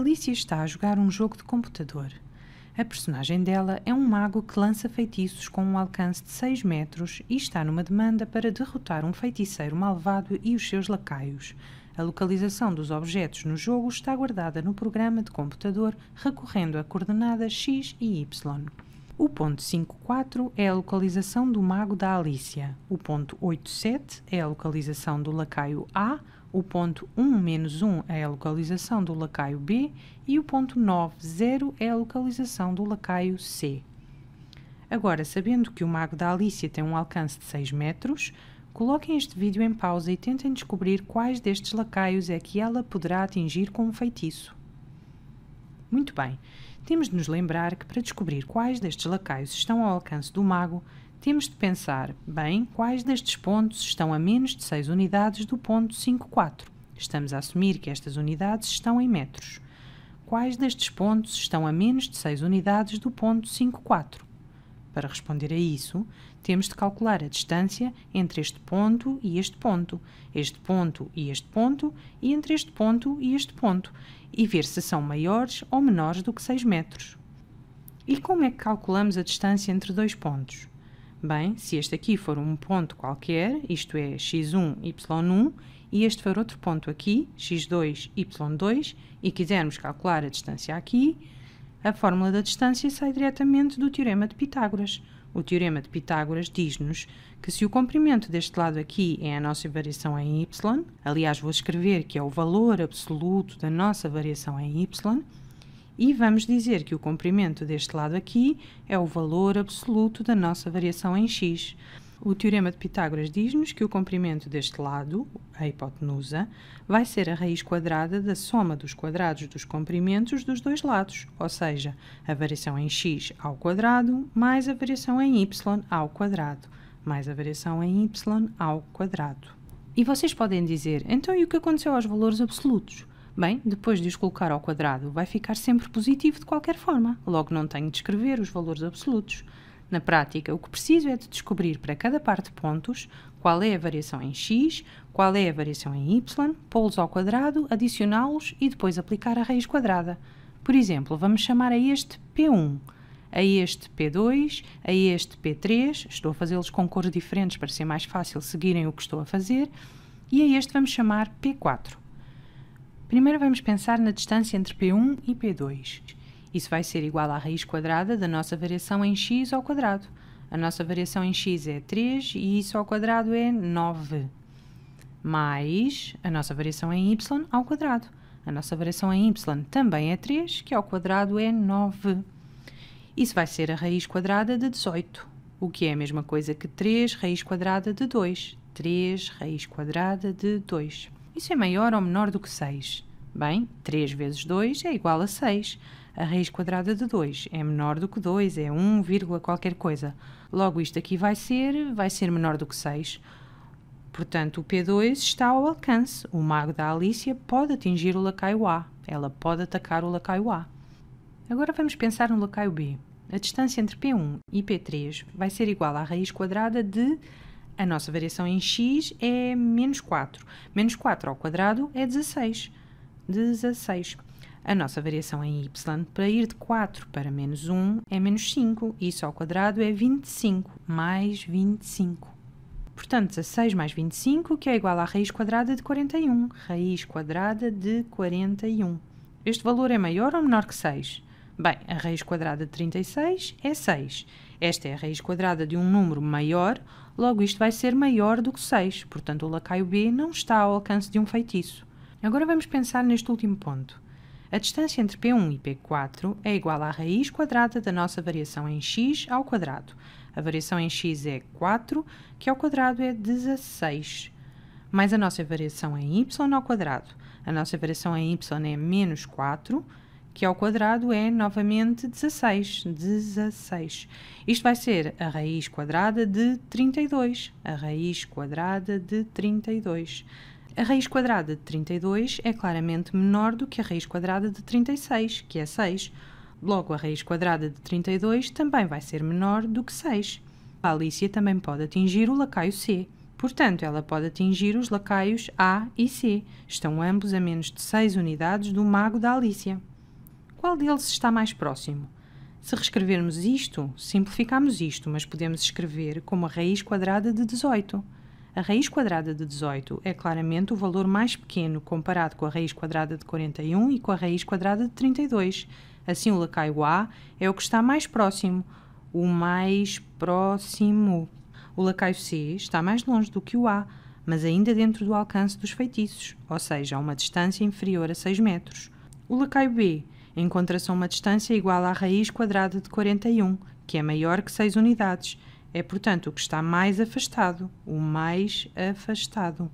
Alicia está a jogar um jogo de computador. A personagem dela é um mago que lança feitiços com um alcance de 6 metros e está numa demanda para derrotar um feiticeiro malvado e os seus lacaios. A localização dos objetos no jogo está guardada no programa de computador recorrendo a coordenadas X e Y. O ponto 54 é a localização do mago da Alícia. O ponto 87 é a localização do lacaio A. O ponto 1 menos 1 é a localização do lacaio B. E o ponto 90 é a localização do lacaio C. Agora, sabendo que o mago da Alícia tem um alcance de 6 metros, coloquem este vídeo em pausa e tentem descobrir quais destes lacaios é que ela poderá atingir com um feitiço. Muito bem, temos de nos lembrar que para descobrir quais destes lacaios estão ao alcance do mago, temos de pensar, bem, quais destes pontos estão a menos de 6 unidades do ponto 54. Estamos a assumir que estas unidades estão em metros. Quais destes pontos estão a menos de 6 unidades do ponto 54? Para responder a isso, temos de calcular a distância entre este ponto e este ponto, este ponto e este ponto, e entre este ponto e este ponto, e ver se são maiores ou menores do que 6 metros. E como é que calculamos a distância entre dois pontos? Bem, se este aqui for um ponto qualquer, isto é x1, y1, e este for outro ponto aqui, x2, y2, e quisermos calcular a distância aqui, a fórmula da distância sai diretamente do Teorema de Pitágoras. O Teorema de Pitágoras diz-nos que se o comprimento deste lado aqui é a nossa variação em y, aliás vou escrever que é o valor absoluto da nossa variação em y, e vamos dizer que o comprimento deste lado aqui é o valor absoluto da nossa variação em x. O teorema de Pitágoras diz-nos que o comprimento deste lado, a hipotenusa, vai ser a raiz quadrada da soma dos quadrados dos comprimentos dos dois lados, ou seja, a variação em x ao quadrado mais a variação em y ao quadrado, mais a variação em y ao quadrado. E vocês podem dizer, então e o que aconteceu aos valores absolutos? Bem, depois de os colocar ao quadrado, vai ficar sempre positivo de qualquer forma, logo não tenho de escrever os valores absolutos. Na prática, o que preciso é de descobrir para cada par de pontos qual é a variação em x, qual é a variação em y, pô-los ao quadrado, adicioná-los e depois aplicar a raiz quadrada. Por exemplo, vamos chamar a este P1, a este P2, a este P3, estou a fazê-los com cores diferentes para ser mais fácil seguirem o que estou a fazer, e a este vamos chamar P4. Primeiro vamos pensar na distância entre P1 e P2. Isso vai ser igual à raiz quadrada da nossa variação em x ao quadrado. A nossa variação em x é 3 e isso ao quadrado é 9. Mais a nossa variação em y ao quadrado. A nossa variação em y também é 3, que ao quadrado é 9. Isso vai ser a raiz quadrada de 18, o que é a mesma coisa que 3 raiz quadrada de 2. 3 raiz quadrada de 2. Isso é maior ou menor do que 6? Bem, 3 vezes 2 é igual a 6 a raiz quadrada de 2 é menor do que 2, é 1, qualquer coisa. Logo, isto aqui vai ser, vai ser menor do que 6. Portanto, o P2 está ao alcance. O mago da Alicia pode atingir o lacaio A. Ela pode atacar o lacaio A. Agora vamos pensar no lacaio B. A distância entre P1 e P3 vai ser igual à raiz quadrada de... A nossa variação em x é menos 4. Menos 4 ao quadrado é 16. 16. A nossa variação em y, para ir de 4 para menos 1, é menos 5. Isso ao quadrado é 25, mais 25. Portanto, 16 mais 25, que é igual à raiz quadrada de 41. Raiz quadrada de 41. Este valor é maior ou menor que 6? Bem, a raiz quadrada de 36 é 6. Esta é a raiz quadrada de um número maior, logo isto vai ser maior do que 6. Portanto, o lacaio B não está ao alcance de um feitiço. Agora vamos pensar neste último ponto. A distância entre P1 e P4 é igual à raiz quadrada da nossa variação em x ao quadrado. A variação em x é 4, que ao quadrado é 16, mais a nossa variação em y ao quadrado. A nossa variação em y é menos 4, que ao quadrado é novamente 16. 16. Isto vai ser a raiz quadrada de 32. A raiz quadrada de 32. A raiz quadrada de 32 é claramente menor do que a raiz quadrada de 36, que é 6. Logo, a raiz quadrada de 32 também vai ser menor do que 6. A Alicia também pode atingir o lacaio C. Portanto, ela pode atingir os lacaios A e C. Estão ambos a menos de 6 unidades do mago da Alicia. Qual deles está mais próximo? Se reescrevermos isto, simplificamos isto, mas podemos escrever como a raiz quadrada de 18. A raiz quadrada de 18 é claramente o valor mais pequeno comparado com a raiz quadrada de 41 e com a raiz quadrada de 32. Assim, o lacaio A é o que está mais próximo, o mais próximo. O lacaio C está mais longe do que o A, mas ainda dentro do alcance dos feitiços, ou seja, a uma distância inferior a 6 metros. O lacaio B encontra-se a uma distância igual à raiz quadrada de 41, que é maior que 6 unidades. É, portanto, o que está mais afastado, o mais afastado.